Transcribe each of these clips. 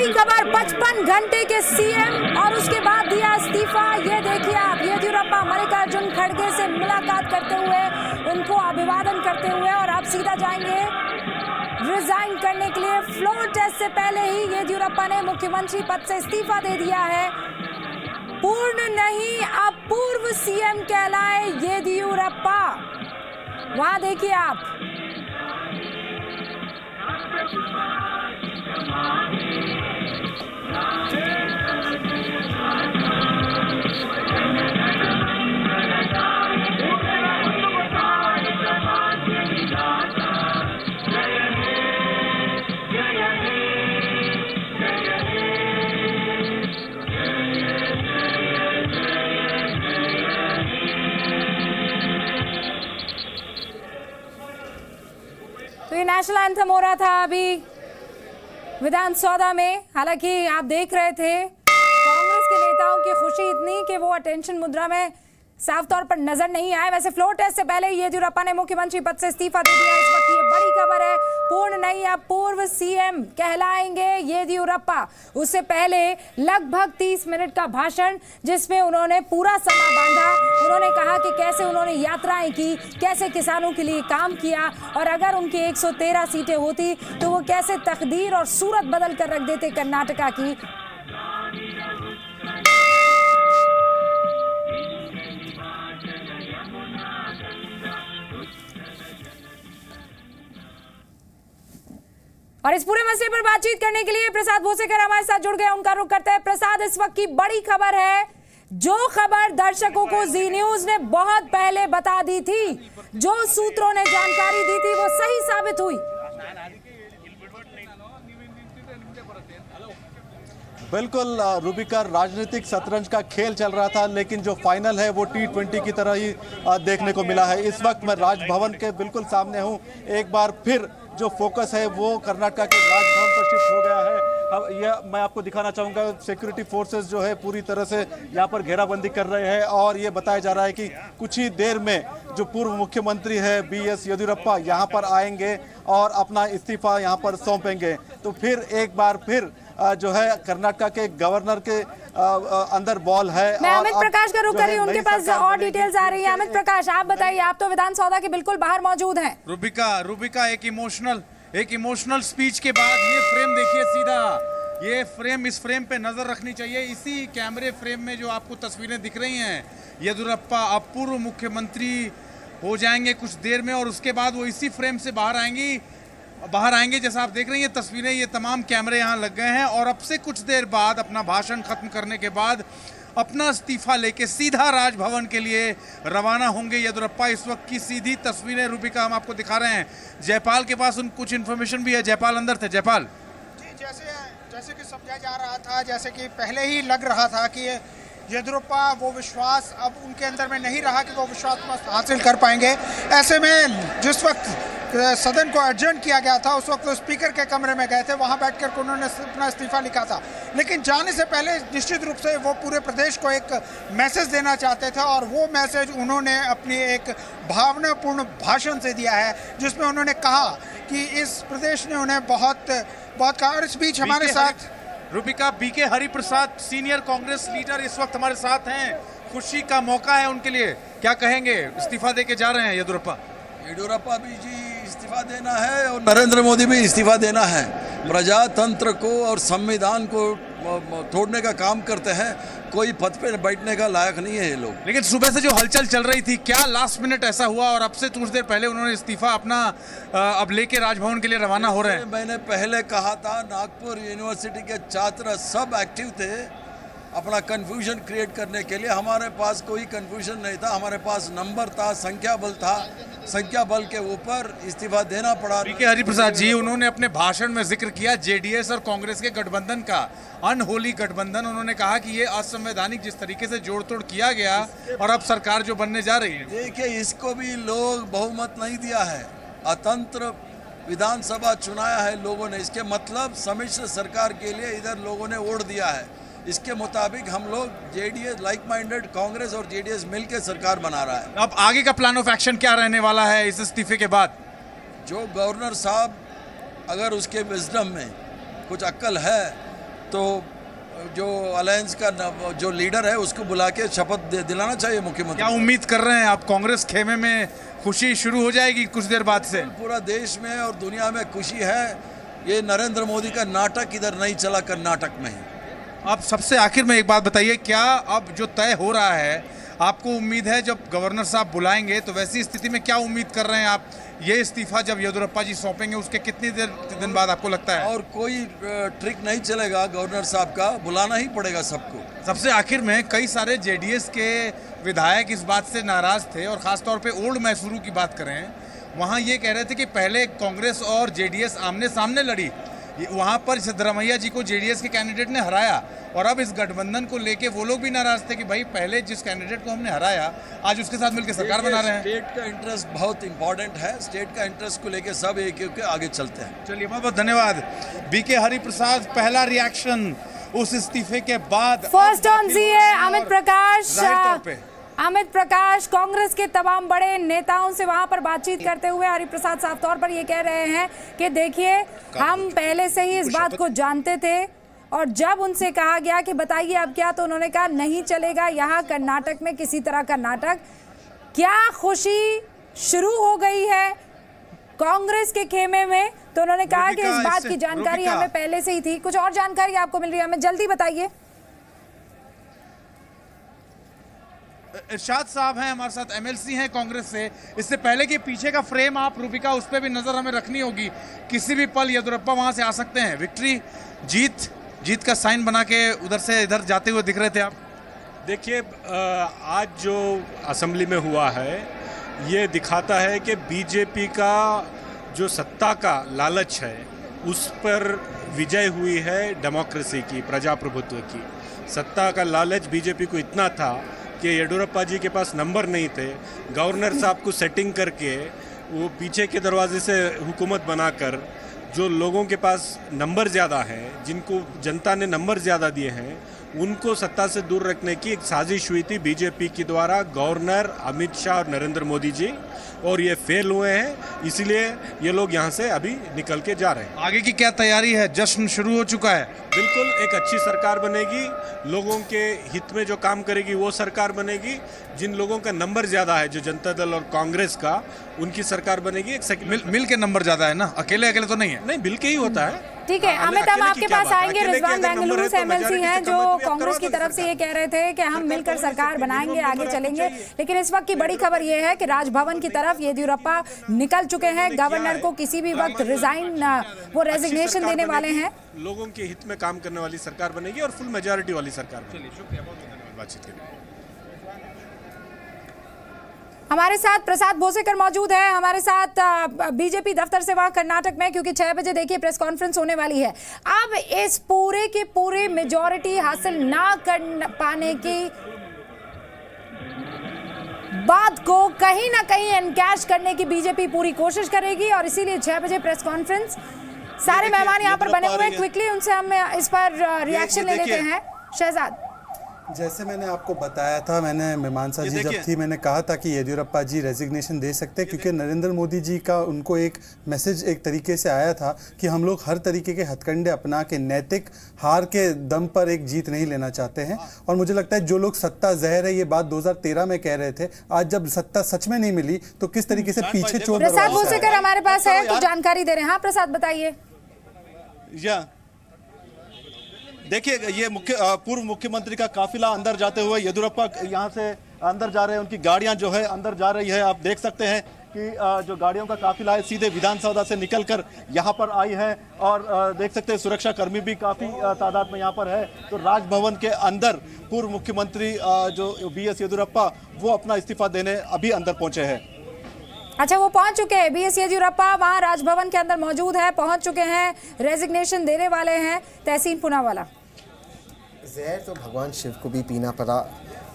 बड़ी खबर 55 घंटे के सीएम और उसके बाद दिया इस्तीफा। ये देखिए आप येदियुरप्पा मल्लिकार्जुन खड़गे से मुलाकात करते हुए, उनको अभिवादन करते हुए और आप सीधा जाएँगे रिजाइन करने के लिए। फ्लोर टेस्ट से पहले ही येदियुरप्पा ने मुख्यमंत्री पद से इस्तीफा दे दिया है। पूर्ण नहीं अब पूर्व सीएम कहलाए येदियुरप्पा वहाँ देखिए आप। नेशनल एंथम हो रहा था अभी। विधान सौदा में, हालाँकि आप देख रहे थे, कांग्रेस के नेताओं की खुशी इतनी कि वो अटेंशन मुद्रा में साफ़ तौर पर नज़र नहीं आए। वैसे फ्लोर टेस्ट से पहले येदियुरप्पा ने मुख्यमंत्री पद से इस्तीफा दे दिया। इस वक्त ये बड़ी खबर है। पूर्ण नहीं, अब पूर्व सीएम कहलाएँगे येदियुरप्पा। उससे पहले लगभग 30 मिनट का भाषण, जिसमें उन्होंने पूरा समा बांधा। उन्होंने कहा कि कैसे उन्होंने यात्राएँ की, कैसे किसानों के लिए काम किया, और अगर उनकी 113 सीटें होती तो वो कैसे तकदीर और सूरत बदल कर रख देते कर्नाटका की और इस पूरे मसले पर बातचीत करने के लिए प्रसाद भोसेकर हमारे साथ जुड़ गए उनका रुख करते हैं। प्रसाद, इस वक्त की बड़ी खबर है, जो खबर दर्शकों को जी न्यूज़ ने बहुत पहले बता दी थी, जो सूत्रों ने जानकारी दी थी, वो सही साबित हुई। बिल्कुल रूबिका, राजनीतिक शतरंज का खेल चल रहा था, लेकिन जो फाइनल है, वो टी ट्वेंटी की तरह ही देखने को मिला है। इस वक्त मैं राजभवन के बिल्कुल सामने हूँ। एक बार फिर जो फोकस है वो कर्नाटका के राजभवन पर शिफ्ट हो गया है। अब यह मैं आपको दिखाना चाहूँगा सिक्योरिटी फोर्सेस जो है पूरी तरह से यहाँ पर घेराबंदी कर रहे हैं और ये बताया जा रहा है कि कुछ ही देर में जो पूर्व मुख्यमंत्री है बी एस येदियुरप्पा यहाँ पर आएँगे और अपना इस्तीफा यहाँ पर सौंपेंगे। तो फिर एक बार फिर जो है कर्नाटका के गवर्नर के अंदर बॉल है मैं अमित प्रकाश का रुख कर रही हूँ उनके पास और डिटेल्स आ रही है। अमित प्रकाश आप बताइए आप तो विधान सौदा के बिल्कुल बाहर मौजूद हैं। रूबिका रूबिका एक इमोशनल एक इमोशनल स्पीच के बाद ये फ्रेम देखिए सीधा। ये फ्रेम इस फ्रेम पे नज़र रखनी चाहिए। इसी कैमरे फ्रेम में जो आपको तस्वीरें दिख रही हैं येदुरप्पा अब पूर्व मुख्यमंत्री हो जाएँगे कुछ देर में और उसके बाद वो इसी फ्रेम से बाहर आएँगी। बाहर आएँगे, जैसा आप देख रहे हैं, ये तस्वीरें, ये तमाम कैमरे यहाँ लग गए हैं और अब से कुछ देर बाद अपना भाषण खत्म करने के बाद अपना इस्तीफा लेके सीधा राजभवन के लिए रवाना होंगे येदुरप्पा। इस वक्त की सीधी तस्वीरें रूबिका, हम आपको दिखा रहे हैं। जयपाल के पास उन कुछ इन्फॉर्मेशन भी है। जयपाल, अंदर थे। जयपाल। जी, जैसे जैसे कि समझा जा रहा था, जैसे कि पहले ही लग रहा था कि येदुरप्पा वो विश्वास अब उनके अंदर में नहीं रहा कि वो विश्वास हासिल कर पाएँगे। ऐसे में जिस वक्त सदन को अर्जेंट किया गया था उस वक्त वो स्पीकर के कमरे में गए थे वहाँ बैठ कर उन्होंने अपना इस्तीफा लिखा था। लेकिन जाने से पहले निश्चित रूप से वो पूरे प्रदेश को एक मैसेज देना चाहते थे और वो मैसेज उन्होंने अपनी एक भावनापूर्ण भाषण से दिया है जिसमें उन्होंने कहा कि इस प्रदेश ने उन्हें बहुत बहुत कहा और इस बीच हमारे साथ Rubika BK Hariprasad senior Congress leader इस वक्त हमारे साथ हैं। खुशी का मौका है उनके लिए। क्या कहेंगे? इस्तीफा दे के जा रहे हैं, येदुरप्पा। येदुरप्पा भी जी इस्तीफा देना है और नरेंद्र मोदी भी इस्तीफा देना है। प्रजातंत्र को और संविधान को तोड़ने का काम करते हैं। कोई पद पे बैठने का लायक नहीं है ये लोग। लेकिन सुबह से जो हलचल चल रही थी क्या लास्ट मिनट ऐसा हुआ और अब से कुछ देर पहले उन्होंने इस्तीफा अपना अब लेके राजभवन के लिए रवाना हो रहे हैं? मैंने पहले कहा था नागपुर यूनिवर्सिटी के छात्र सब एक्टिव थे। अपना कन्फ्यूज़न क्रिएट करने के लिए हमारे पास कोई कन्फ्यूज़न नहीं था हमारे पास नंबर था संख्या बल था। संख्या बल के ऊपर इस्तीफा देना पड़ा। बीके हरिप्रसाद जी उन्होंने अपने भाषण में ज़िक्र किया जेडीएस और कांग्रेस के गठबंधन का। अनहोली गठबंधन उन्होंने कहा कि ये असंवैधानिक जिस तरीके से जोड़ तोड़ किया गया और अब सरकार जो बनने जा रही है। देखिए इसको भी लोग बहुमत नहीं दिया है। अतंत्र विधानसभा चुनाया है लोगों ने। इसके मतलब सम्मिश्र सरकार के लिए इधर लोगों ने वोट दिया है। इसके मुताबिक हम लोग जेडीएस लाइक माइंडेड कांग्रेस और जेडीएस मिलकर सरकार बना रहा है। अब आगे का प्लान ऑफ़ एक्शन क्या रहने वाला है इस इस्तीफे के बाद? जो गवर्नर साहब अगर उसके विजडम में कुछ अक्ल है तो जो अलायंस का जो लीडर है उसको बुला के शपथ दिलाना चाहिए मुख्यमंत्री क्या उम्मीद कर रहे हैं आप कांग्रेस खेमे में खुशी शुरू हो जाएगी कुछ देर बाद से? पूरा देश में और दुनिया में खुशी है। ये नरेंद्र मोदी का नाटक इधर नहीं चला कर्नाटक में ही। अब सबसे आखिर में एक बात बताइए क्या अब जो तय हो रहा है आपको उम्मीद है जब गवर्नर साहब बुलाएँगे तो वैसी स्थिति में क्या उम्मीद कर रहे हैं आप? ये इस्तीफा जब येदुरप्पा जी सौंपेंगे उसके कितनी देर दिन बाद आपको लगता है? और कोई ट्रिक नहीं चलेगा गवर्नर साहब का बुलाना ही पड़ेगा सबको। सबसे आखिर में कई सारे जेडीएस के विधायक इस बात से नाराज़ थे और खासतौर पे ओल्ड मैसूरू की बात करें वहाँ ये कह रहे थे कि पहले कांग्रेस और जेडीएस आमने सामने लड़ी। वहाँ पर सिद्धरमैया जी को जेडीएस के कैंडिडेट ने हराया और अब इस गठबंधन को लेके वो लोग भी नाराज़ थे कि भाई पहले जिस कैंडिडेट को हमने हराया आज उसके साथ मिलकर सरकार बना रहे हैं। स्टेट का इंटरेस्ट बहुत इंपॉर्टेंट है। स्टेट का इंटरेस्ट को लेके सब एक एक के आगे चलते हैं। चलिए बहुत बहुत धन्यवाद। बीके हरिप्रसाद पहला रिएक्शन उस इस्तीफे के बाद फ़र्स्ट ऑन जी है अमित प्रकाश ज़ाहिर तौर पे। अमित प्रकाश कांग्रेस के तमाम बड़े नेताओं से वहाँ पर बातचीत करते हुए हरिप्रसाद साफ़ तौर पर ये कह रहे हैं कि देखिए हम पहले से ही इस बात को जानते थे और जब उनसे कहा गया कि बताइए अब क्या तो उन्होंने कहा नहीं चलेगा यहाँ कर्नाटक में किसी तरह का नाटक क्या खुशी शुरू हो गई है कांग्रेस के खेमे में? तो उन्होंने कहा कि इस बात की जानकारी हमें पहले से ही थी। कुछ और जानकारी आपको मिल रही है? हमें जल्दी बताइए। इरशाद साहब हैं, हमारे साथ एमएलसी हैं कांग्रेस से। इससे पहले कि पीछे का फ्रेम आप, रूबिका, उस पर भी नज़र हमें रखनी होगी। किसी भी पल येदुरप्पा वहाँ से आ सकते हैं। विक्ट्री, जीत जीत का साइन बना के उधर से इधर जाते हुए दिख रहे थे आप। देखिए आज जो असम्बली में हुआ है, ये दिखाता है कि बीजेपी का जो सत्ता का लालच है, उस पर विजय हुई है डेमोक्रेसी की, प्रजाप्रभुत्व की। सत्ता का लालच बीजेपी को इतना था कि येडुरप्पा जी के पास नंबर नहीं थे, गवर्नर साहब को सेटिंग करके वो पीछे के दरवाजे से हुकूमत बनाकर जो लोगों के पास नंबर ज़्यादा हैं, जिनको जनता ने नंबर ज़्यादा दिए हैं उनको सत्ता से दूर रखने की एक साजिश हुई थी बीजेपी के द्वारा। गवर्नर अमित शाह और नरेंद्र मोदी जी और ये फेल हुए हैं इसलिए ये लोग यहाँ से अभी निकल के जा रहे हैं। आगे की क्या तैयारी है? जश्न शुरू हो चुका है। बिल्कुल एक अच्छी सरकार बनेगी। लोगों के हित में जो काम करेगी वो सरकार बनेगी। जिन लोगों का नंबर ज़्यादा है जो जनता दल और कांग्रेस का उनकी सरकार बनेगी एक मिल मिल के नंबर ज़्यादा है ना? अकेले अकेले तो नहीं है? नहीं बिल के ही होता है। ठीक है हाँ, अमित हम आपके पास आएँगे रिजवान बेंगलुरु से तो एमएलसी हैं जो कम है तो आप कांग्रेस की तरफ़ से ये कह रहे थे कि हम मिलकर सरकार सरकार बनाएँगे आगे चलेंगे। लेकिन इस वक्त की बड़ी खबर ये है कि राजभवन की तरफ़ येदियुरप्पा निकल चुके हैं। गवर्नर को किसी भी वक्त रिजाइन वो रेजिग्नेशन देने वाले हैं। लोगों के हित में काम करने वाली सरकार बनेगी और फुल मेजोरिटी वाली सरकार बातचीत के लिए। हमारे साथ प्रसाद भोसेकर मौजूद है। हमारे साथ बीजेपी दफ्तर से वहाँ कर्नाटक में क्योंकि छह बजे देखिए प्रेस कॉन्फ्रेंस होने वाली है। अब इस पूरे के पूरे मेजोरिटी हासिल ना कर पाने की बात को कहीं ना कहीं एनकैश करने की बीजेपी पूरी कोशिश करेगी और इसीलिए छह बजे प्रेस कॉन्फ्रेंस। सारे मेहमान यहाँ पर बने हुए हैं। क्विकली उनसे हम इस पर रिएक्शन ले लेते हैं। शहजाद। जैसे मैंने आपको बताया था मैंने मीमांसा जी जब थी मैंने कहा था कि येदियुरप्पा जी रेजिग्नेशन दे सकते हैं क्योंकि नरेंद्र मोदी जी का उनको एक मैसेज एक तरीके से आया था कि हम लोग हर तरीके के हथकंडे अपना के नैतिक हार के दम पर एक जीत नहीं लेना चाहते हैं। और मुझे लगता है जो लोग सत्ता जहर है ये बात 2013 में कह रहे थे आज जब सत्ता सच में नहीं मिली तो किस तरीके से पीछे चोर प्रसाद हमारे पास है तो जानकारी दे रहे हैं। हाँ प्रसाद बताइए। या देखिए, ये मुख्य पूर्व मुख्यमंत्री का काफिला अंदर जाते हुए येदुरप्पा यहाँ से अंदर जा रहे हैं, उनकी गाड़ियाँ जो है अंदर जा रही है। आप देख सकते हैं कि जो गाड़ियों का काफिला है, सीधे विधानसभा से निकलकर यहाँ पर आई है और देख सकते हैं सुरक्षा कर्मी भी काफ़ी तादाद में यहाँ पर है। तो राजभवन के अंदर पूर्व मुख्यमंत्री जो बी एस येदुरप्पा, वो अपना इस्तीफा देने अभी अंदर पहुँचे हैं। अच्छा वो पहुँच चुके हैं, बी एस येदियुरप्पा वहाँ राजभवन के अंदर मौजूद है, पहुँच चुके हैं रेजिग्नेशन देने वाले हैं, तहसीन पुनावाला। जहर तो भगवान शिव को भी पीना पड़ा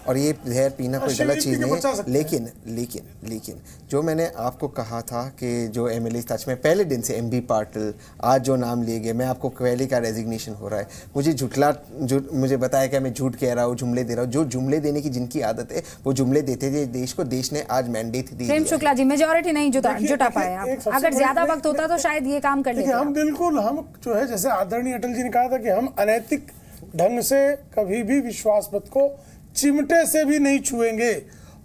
और ये जहर पीना कोई गलत चीज़ नहीं है। लेकिन लेकिन लेकिन जो मैंने आपको कहा था कि जो एम एल टच में पहले दिन से एम बी पाटिल आज जो नाम लिए गए मैं आपको पहले का रेजिग्नेशन हो रहा है। मुझे झुटला झूठ मुझे बताया कि मैं झूठ कह रहा हूँ जुमले दे रहा हूँ। जो जुमले देने की जिनकी आदत है वो जुमले देते थे। देश को देश ने आज मैंडेट दी प्रेम शुक्ला जी मेजोरिटी नहीं जुटा जुटा सबसे अगर ज़्यादा वक्त होता तो शायद ये काम कर लेते हम बिल्कुल हम जो है जैसे आदरणीय अटल जी ने कहा था कि हम अनैतिक ढंग से कभी भी विश्वास मत को चिमटे से भी नहीं छुएँगे।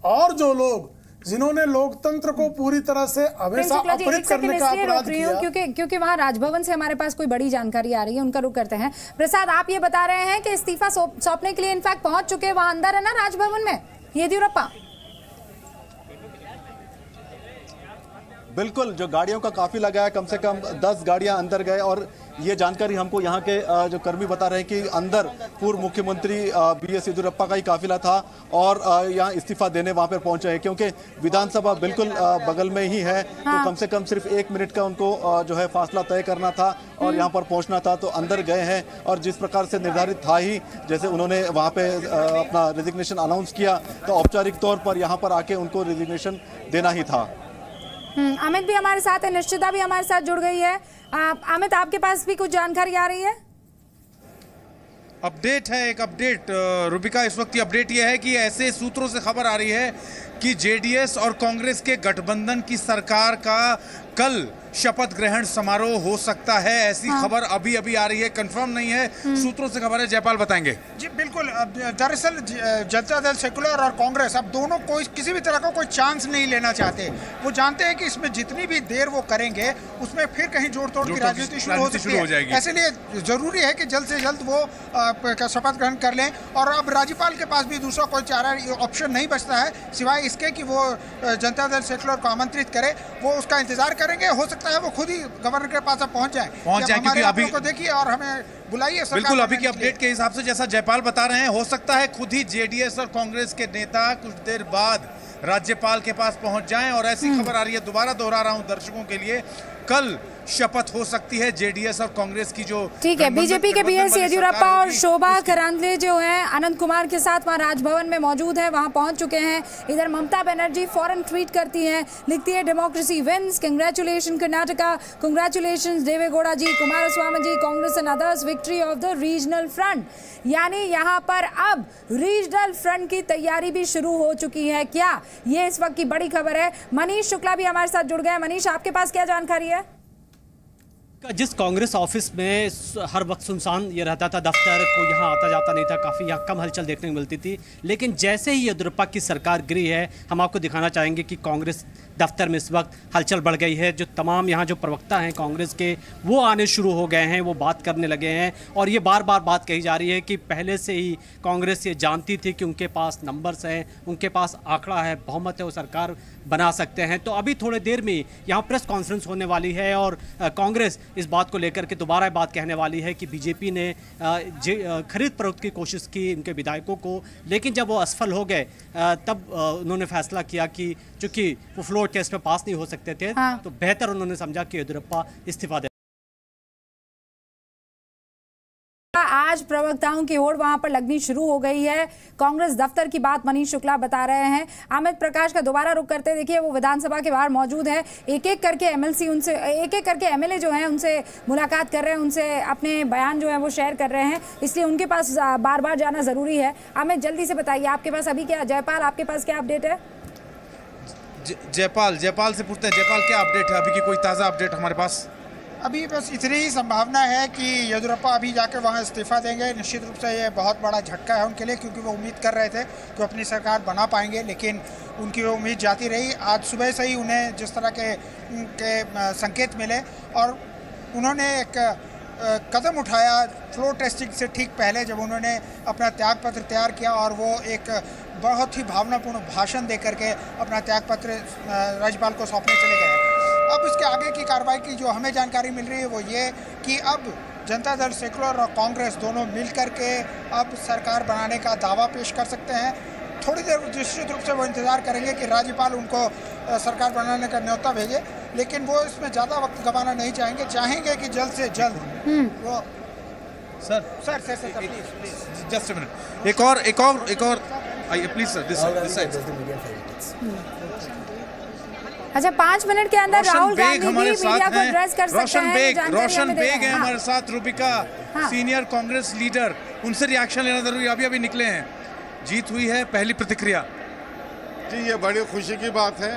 और जो लोग जिन्होंने लोकतंत्र को पूरी तरह से हमेशा अपहृत करने का अपराध रोक रही हूँ किया। क्योंकि क्योंकि वहाँ राजभवन से हमारे पास कोई बड़ी जानकारी आ रही है उनका रुख करते हैं। प्रसाद आप ये बता रहे हैं कि इस्तीफा सौंपने के लिए इनफैक्ट पहुँच चुके हैं। वहाँ अंदर है ना राजभवन में? येदियुरप्पा बिल्कुल जो गाड़ियों का काफ़ी लगा है कम से कम दस गाड़ियाँ अंदर गए और ये जानकारी हमको यहाँ के जो कर्मी बता रहे हैं कि अंदर पूर्व मुख्यमंत्री बी एस येदियुरप्पा का ही काफिला था और यहाँ इस्तीफा देने वहाँ पर पहुँचे हैं क्योंकि विधानसभा बिल्कुल बगल में ही है। तो कम से कम सिर्फ़ एक मिनट का उनको जो है फासला तय करना था और यहाँ पर पहुँचना था। तो अंदर गए हैं और जिस प्रकार से निर्धारित था ही जैसे उन्होंने वहाँ पे अ, अपना रेजिग्नेशन अनाउंस किया तो औपचारिक तौर पर यहाँ पर आके उनको रेजिग्नेशन देना ही था। अमित भी हमारे साथ है, निश्चिता भी हमारे साथ जुड़ गई है। अमित, आपके पास भी कुछ जानकारी आ रही है? अपडेट है, एक अपडेट रूबिका, इस वक्त की अपडेट यह है कि ऐसे सूत्रों से खबर आ रही है कि जेडीएस और कांग्रेस के गठबंधन की सरकार का कल शपथ ग्रहण समारोह हो सकता है ऐसी हाँ। खबर अभी अभी आ रही है कंफर्म नहीं है। सूत्रों से खबर है जयपाल बताएँगे। जी बिल्कुल दरअसल जनता दल सेकुलर और कांग्रेस अब दोनों कोई किसी भी तरह का को कोई चांस नहीं लेना चाहते। वो जानते हैं कि इसमें जितनी भी देर वो करेंगे उसमें फिर कहीं जोड़ तोड़ की राजनीति शुरू हो सकती शुरू हो जाएगी। ऐसे लिए ज़रूरी है कि जल्द से जल्द वो शपथ ग्रहण कर लें। और अब राज्यपाल के पास भी दूसरा कोई चारा ऑप्शन नहीं बचता है सिवाय इसके कि वो जनता दल सेकुलर को आमंत्रित करे वो उसका इंतज़ार करेंगे हो सकता है वो खुद ही गवर्नर के पास पहुँच जाए। पहुँच जाए, क्योंकि अभी- को देखिए और हमें बुलाइए बिल्कुल अभी की अपडेट के हिसाब से जैसा जयपाल बता रहे हैं हो सकता है खुद ही जेडीएस और कांग्रेस के नेता कुछ देर बाद राज्यपाल के पास पहुँच जाएँ और ऐसी खबर आ रही है दोबारा दोहरा रहा हूँ दर्शकों के लिए। कल शपथ हो सकती है जेडीएस और कांग्रेस की जो ठीक है बीजेपी के बी एस येदियुरप्पा और शोभा करांदले जो हैं अनंत कुमार के साथ वहाँ राजभवन में मौजूद हैं वहाँ पहुँच चुके हैं। इधर ममता बनर्जी फ़ौरन ट्वीट करती हैं लिखती है democracy wins congratulation Karnataka congratulation Devegowda ji Kumaraswamy ji Congress and others victory of the regional front यानी यहाँ पर अब रीजनल फ्रंट की तैयारी भी शुरू हो चुकी है। क्या? ये इस वक्त की बड़ी खबर है। मनीष शुक्ला भी हमारे साथ जुड़ गए मनीष आपके पास क्या जानकारी है? जिस कांग्रेस ऑफ़िस में हर वक्त सुनसान ये रहता था, दफ्तर को यहाँ आता जाता नहीं था, काफ़ी यहाँ कम हलचल देखने को मिलती थी। लेकिन जैसे ही येदुरप्पा की सरकार गिरी है, हम आपको दिखाना चाहेंगे कि कांग्रेस दफ्तर में इस वक्त हलचल बढ़ गई है। जो तमाम यहाँ जो प्रवक्ता हैं कांग्रेस के, वो आने शुरू हो गए हैं, वो बात करने लगे हैं। और ये बार बार बात कही जा रही है कि पहले से ही कांग्रेस ये जानती थी कि उनके पास नंबर्स हैं, उनके पास आंकड़ा है, बहुमत है, वो सरकार बना सकते हैं। तो अभी थोड़ी देर में यहाँ प्रेस कॉन्फ्रेंस होने वाली है और कांग्रेस इस बात को लेकर के दोबारा बात कहने वाली है कि बीजेपी ने खरीद फरोख्त की कोशिश की इनके विधायकों को, लेकिन जब वो असफल हो गए तब उन्होंने फैसला किया कि चूँकि वो फ्लोर टेस्ट में पास नहीं हो सकते थे हाँ। तो बेहतर उन्होंने समझा कि येदुरप्पा इस्तीफा दे। आज प्रवक्ताओं की ओर वहाँ पर लगनी शुरू हो गई है। कांग्रेस दफ्तर की बात मनीष शुक्ला बता रहे हैं। अमित प्रकाश का दोबारा रुक करते देखिए वो विधानसभा के बाहर मौजूद है। एक एक करके एमएलसी उनसे एक एक करके एमएलए जो हैं उनसे मुलाकात कर रहे हैं उनसे अपने बयान जो है वो शेयर कर रहे हैं। इसलिए उनके पास बार बार जाना ज़रूरी है। अमित जल्दी से बताइए आपके पास अभी क्या जयपाल आपके पास क्या अपडेट है? जयपाल जयपाल से पूछते हैं जयपाल क्या अपडेट है? अभी की कोई ताज़ा अपडेट हमारे पास? अभी बस इतनी ही संभावना है कि येदुरप्पा अभी जाकर वहाँ इस्तीफा देंगे। निश्चित रूप से ये बहुत बड़ा झटका है उनके लिए क्योंकि वो उम्मीद कर रहे थे कि अपनी सरकार बना पाएँगे लेकिन उनकी वो उम्मीद जाती रही। आज सुबह से ही उन्हें जिस तरह के, के संकेत मिले और उन्होंने एक कदम उठाया फ्लोर टेस्टिंग से ठीक पहले जब उन्होंने अपना त्यागपत्र तैयार किया और वो एक बहुत ही भावनापूर्ण भाषण दे करके अपना त्यागपत्र राज्यपाल को सौंपने चले गए। अब इसके आगे की कार्रवाई की जो हमें जानकारी मिल रही है वो ये कि अब जनता दल, सेकुलर और कांग्रेस दोनों मिल करके अब सरकार बनाने का दावा पेश कर सकते हैं। थोड़ी देर निश्चित रूप से वो इंतज़ार करेंगे कि राज्यपाल उनको सरकार बनाने का न्योता भेजे लेकिन वो इसमें ज़्यादा वक्त गंवाना नहीं चाहेंगे चाहेंगे कि जल्द से जल्द वो sir sir sir sir please please just minute. एक और एक और एक और आइए प्लीज़ सर दिस दिस. अच्छा पाँच मिनट के अंदर राहुल बेग गांधी हमारे मीडिया साथ को एड्रेस कर हैं सकते रोशन हैं बेग रोशन बेग है हमारे साथ रूबिका हाँ। सीनियर कांग्रेस लीडर उनसे रिएक्शन लेना ज़रूरी अभी अभी निकले हैं। जीत हुई है, पहली प्रतिक्रिया। जी, ये बड़ी खुशी की बात है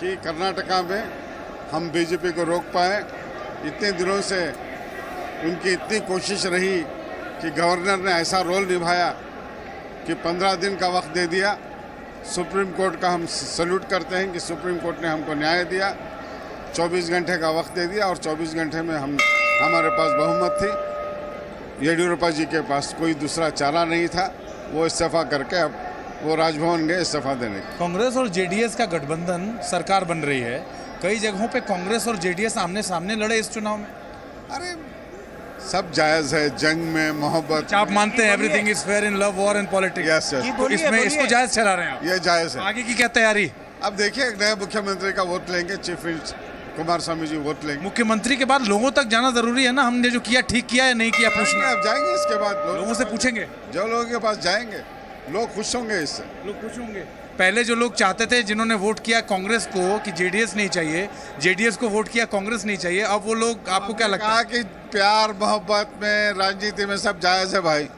कि कर्नाटका में हम बीजेपी को रोक पाए। इतने दिनों से उनकी इतनी कोशिश रही कि गवर्नर ने ऐसा रोल निभाया कि पंद्रह दिन का वक्त दे दिया। सुप्रीम कोर्ट का हम सल्यूट करते हैं कि सुप्रीम कोर्ट ने हमको न्याय दिया। 24 घंटे का वक्त दे दिया और 24 घंटे में हम, हमारे पास बहुमत थी। येडियुरप्पा जी के पास कोई दूसरा चारा नहीं था। वो इस्तीफा करके अब वो राजभवन गए इस्तीफा देने। कांग्रेस और जेडीएस का गठबंधन सरकार बन रही है। कई जगहों पे कांग्रेस और जेडीएस आमने सामने लड़े इस चुनाव में। अरे सब जायज़ है जंग में मोहब्बत। अच्छा आप मानते हैं everything is fair in love war and politics yes yes तो इसमें इसको जायज़ ठहरा रहे हैं ये जायज़ है। आगे की क्या तैयारी? अब देखिए एक नए मुख्यमंत्री का वोट लेंगे chief minister. Kumaraswamy ji vote लेंगे। मुख्यमंत्री के बाद लोगों तक जाना ज़रूरी है ना? हमने जो किया ठीक किया या नहीं किया पूछना। अब जाएँगे इसके बाद लोग- लोगों से पूछेंगे। जो लोगों के पास जाएँगे लोग खुश होंगे इससे। लोग खुश होंगे। पहले जो लोग चाहते थे जिन्होंने वोट किया कांग्रेस को कि जेडीएस नहीं चाहिए जेडीएस को वोट किया कांग्रेस नहीं चाहिए अब वो लोग आपको क्या लगता है? कि प्यार मोहब्बत में राजनीति में सब जायज़ है भाई।